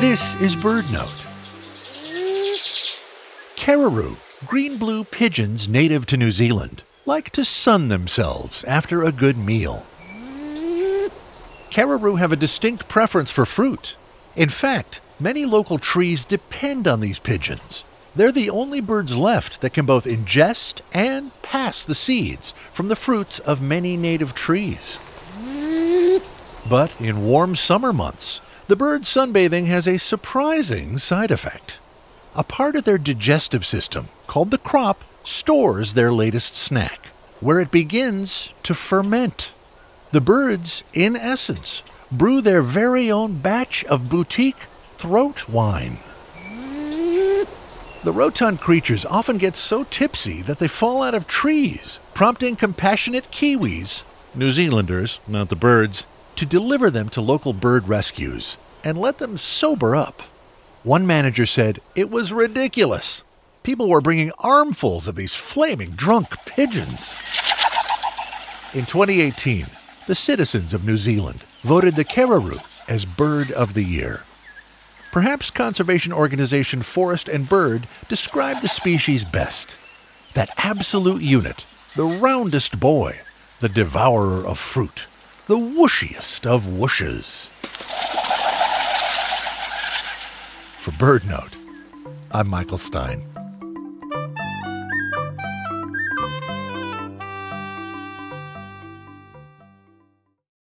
This is Bird Note. Kererū, green-blue pigeons native to New Zealand, like to sun themselves after a good meal. Kererū have a distinct preference for fruit. In fact, many local trees depend on these pigeons. They're the only birds left that can both ingest and pass the seeds from the fruits of many native trees. But in warm summer months, the birds sunbathing has a surprising side effect. A part of their digestive system, called the crop, stores their latest snack, where it begins to ferment. The birds, in essence, brew their very own batch of boutique throat wine. The rotund creatures often get so tipsy that they fall out of trees, prompting compassionate Kiwis, New Zealanders, not the birds, to deliver them to local bird rescues and let them sober up. One manager said it was ridiculous. People were bringing armfuls of these flaming drunk pigeons. In 2018, the citizens of New Zealand voted the Kererū as Bird of the Year. Perhaps conservation organization Forest and Bird described the species best. That absolute unit, the roundest boy, the devourer of fruit, the whooshiest of whooshes. For BirdNote, I'm Michael Stein.